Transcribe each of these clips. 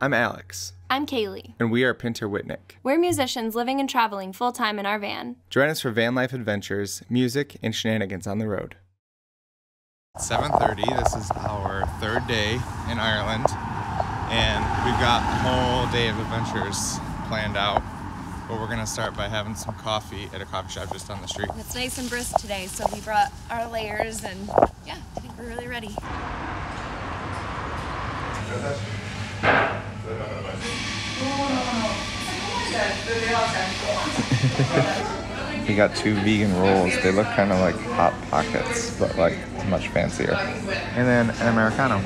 I'm Alex, I'm Kayleigh. and we are Pinter Whitnick. We're musicians living and traveling full time in our van. Join us for van life adventures, music, and shenanigans on the road. 7:30. This is our third day in Ireland, and we've got a whole day of adventures planned out. But we're gonna start by having some coffee at a coffee shop just down the street. It's nice and brisk today, so we brought our layers and yeah, I think we're really ready. We got two vegan rolls. They look kind of like hot pockets, but like much fancier. And then an americano.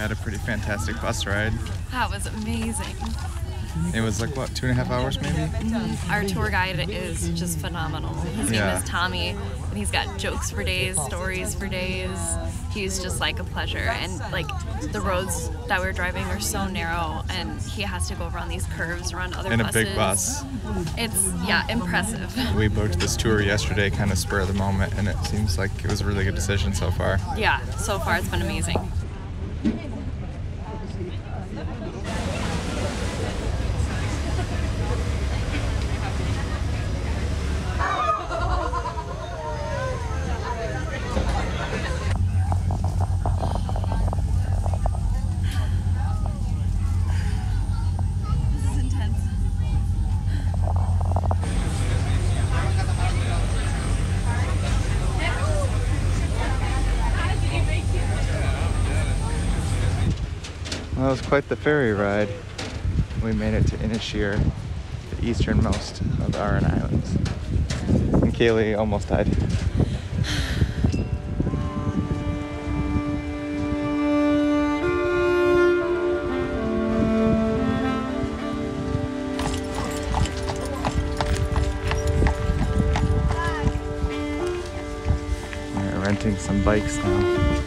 Had a pretty fantastic bus ride. That was amazing. It was like what, two and a half hours maybe? Mm-hmm. Our tour guide is just phenomenal. His Yeah. name is Tommy, and he's got jokes for days, stories for days. He's just like a pleasure. And like the roads that we're driving are so narrow, and he has to go around these curves around other In a buses. big bus. It's yeah, impressive. We booked this tour yesterday, kind of spur of the moment, and it seems like it was a really good decision so far. Yeah, so far it's been amazing. That was quite the ferry ride. We made it to Inisheer, the easternmost of the Aran Islands. And Kayleigh almost died. Renting some bikes now.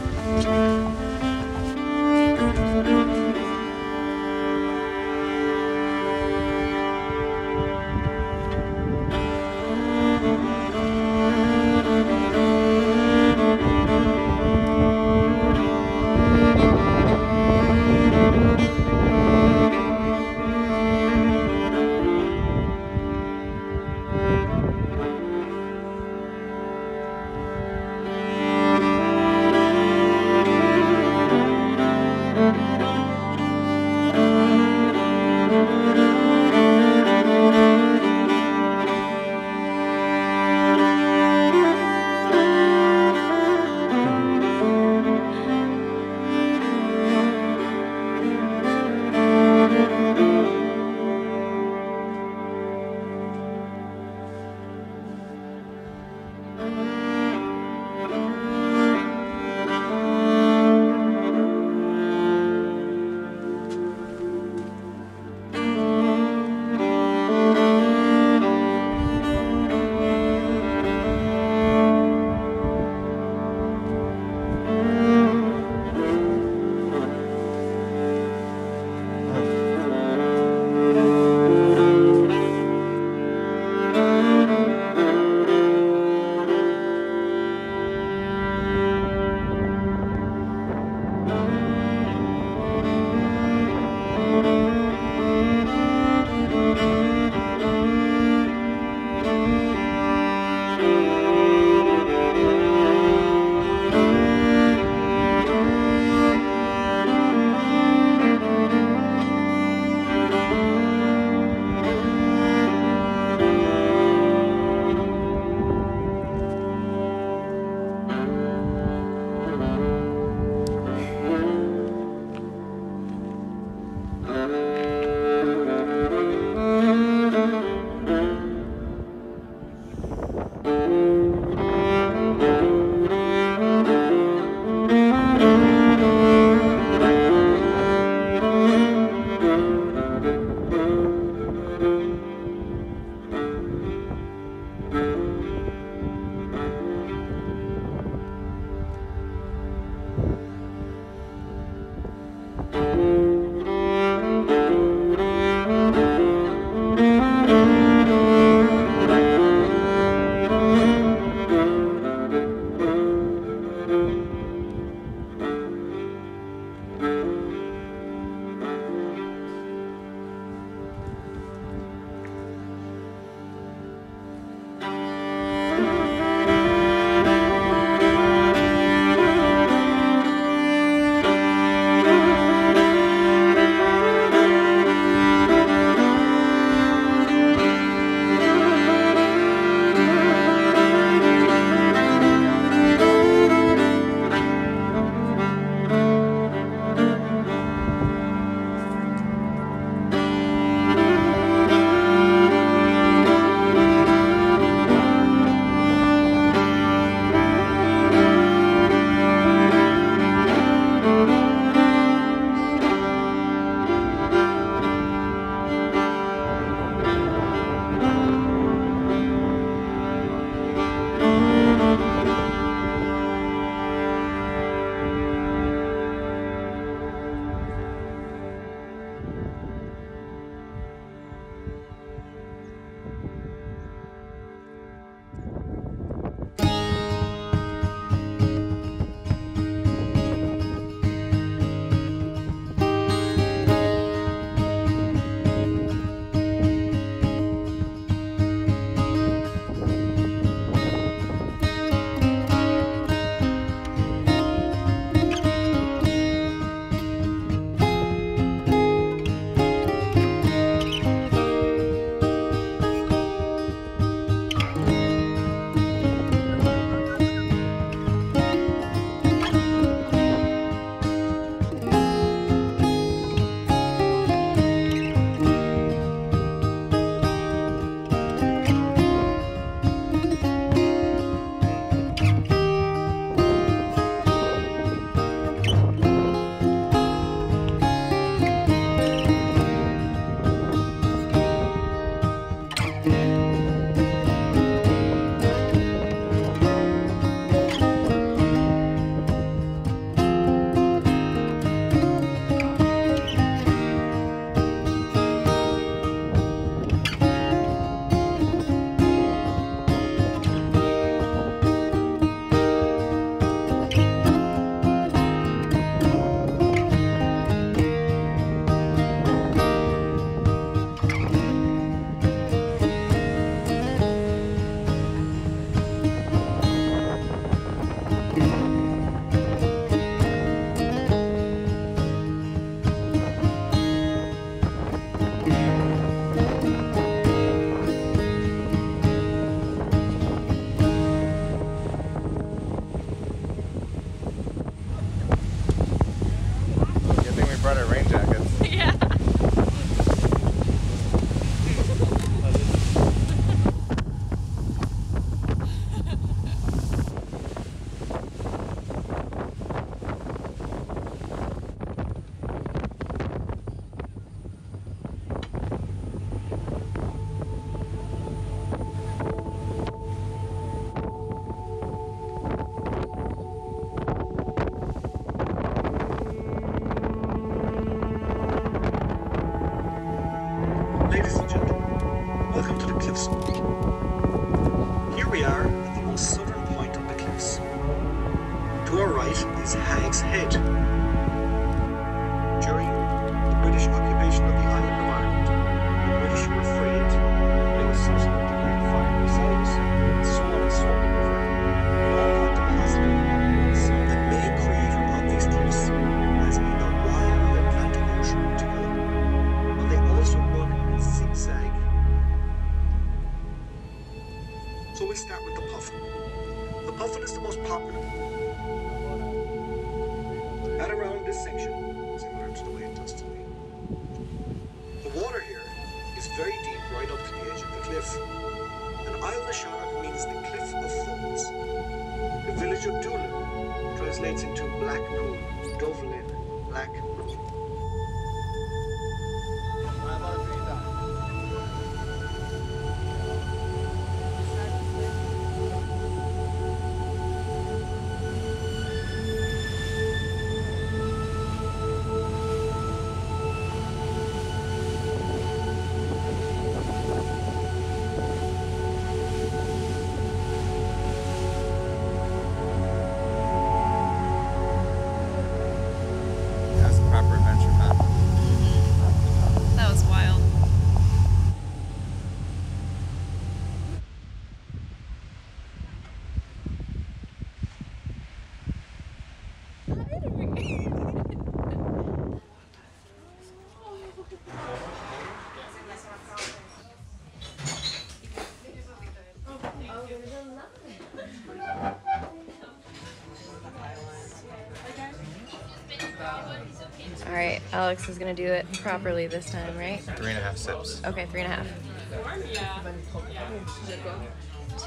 Alex is gonna do it properly this time, right? Three and a half sips. Okay, three and a half.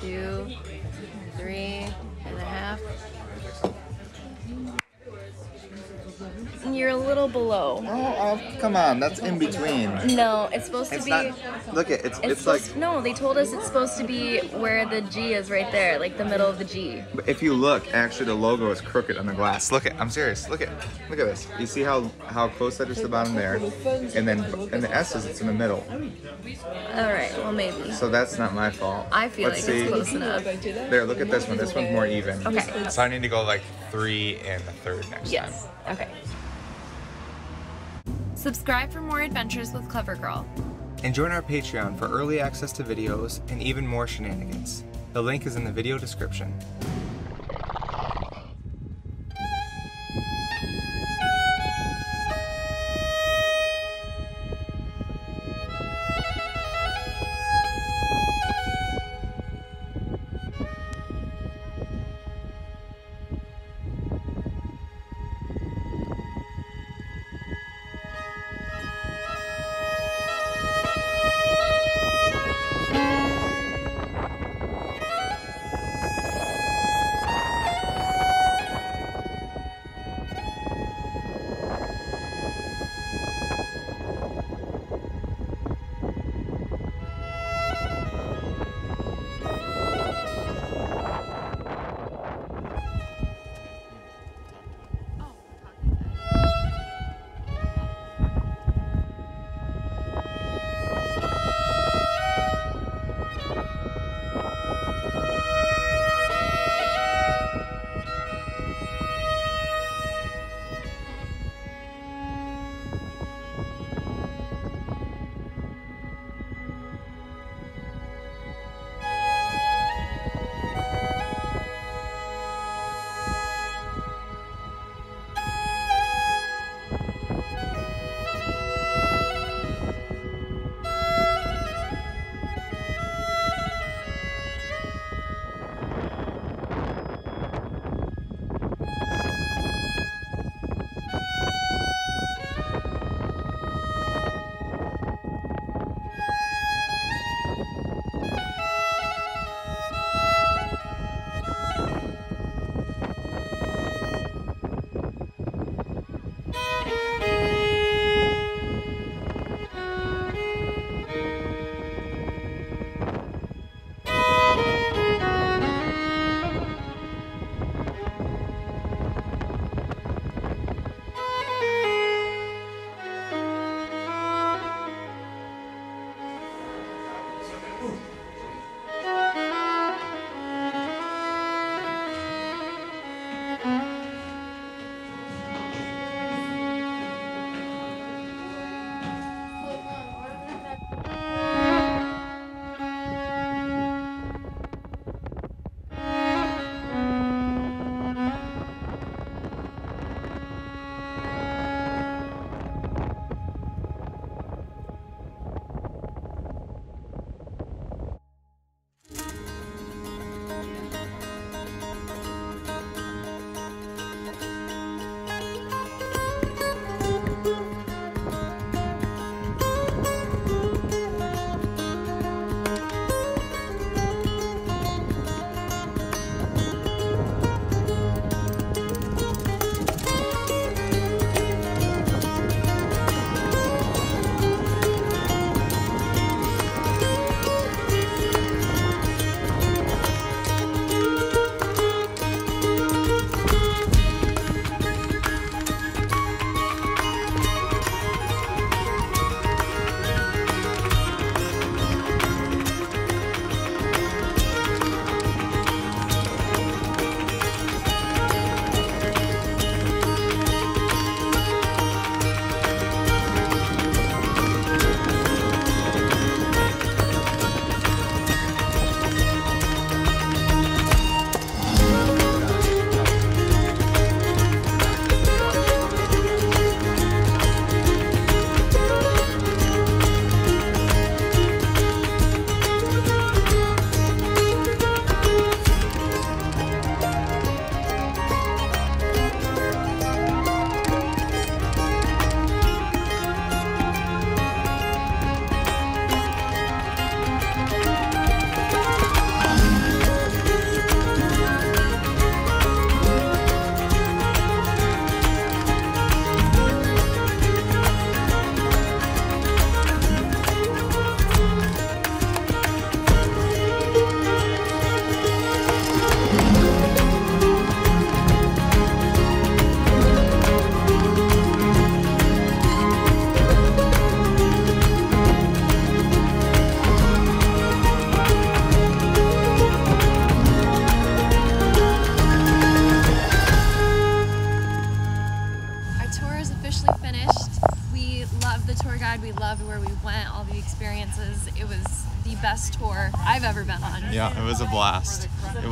Two, three and a half. You're a little below. Oh, oh, come on, that's in between. No, it's supposed to be. not. Look it. It's it's it's like supposed, no, they told us it's supposed to be where the G is right there, like the middle of the G. But if you look, actually the logo is crooked on the glass. Look it. I'm serious. Look it. Look at this. You see how how close that is to the bottom there, and then and the S is it's in the middle. All right, well maybe. So that's not my fault. I feel Let's like see. it's close enough. There, look at this one. This one's more even. Okay. So I need to go like three and the third next Yes. time. Yes. Okay. Subscribe for more adventures with Clever Girl. And join our Patreon for early access to videos and even more shenanigans. The link is in the video description.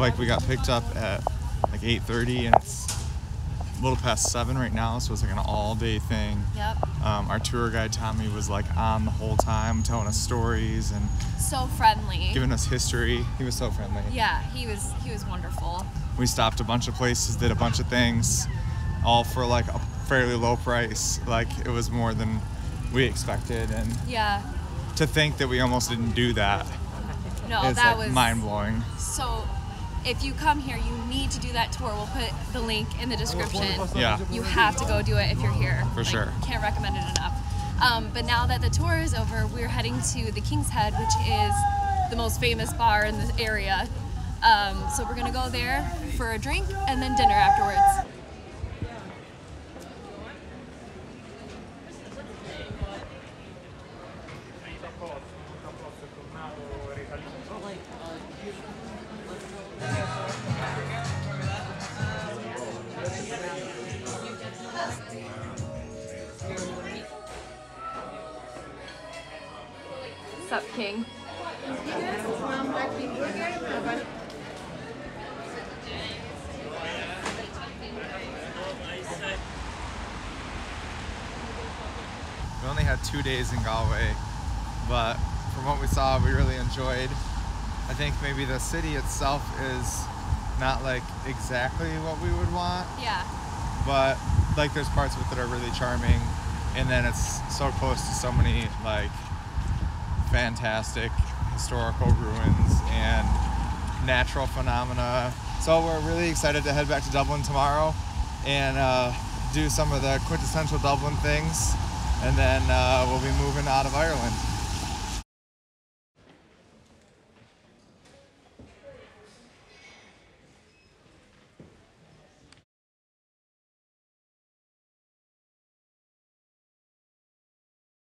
Like we got picked up at like 8:30 and it's a little past seven right now, so it's like an all-day thing. Yep. Um, our tour guide Tommy was like on the whole time, telling us stories and So friendly. giving us history. He was so friendly. yeah, he was he was wonderful. We stopped a bunch of places, did a bunch of things, all for like a fairly low price. Like it was more than we expected, and Yeah. to think that we almost didn't do that No, that like was mind blowing. So if you come here, you need to do that tour. We'll put the link in the description. Yeah. You have to go do it if you're here. For Like, sure. Can't recommend it enough. Um, but now that the tour is over, we're heading to the King's Head, which is the most famous bar in the area. Um, so we're gonna go there for a drink and then dinner afterwards. King? We only had two days in Galway, but from what we saw, we really enjoyed. I think maybe the city itself is not like exactly what we would want, Yeah. but like there's parts of it that are really charming, and then it's so close to so many like fantastic historical ruins and natural phenomena. So we're really excited to head back to Dublin tomorrow and uh, do some of the quintessential Dublin things, and then uh, we'll be moving out of Ireland.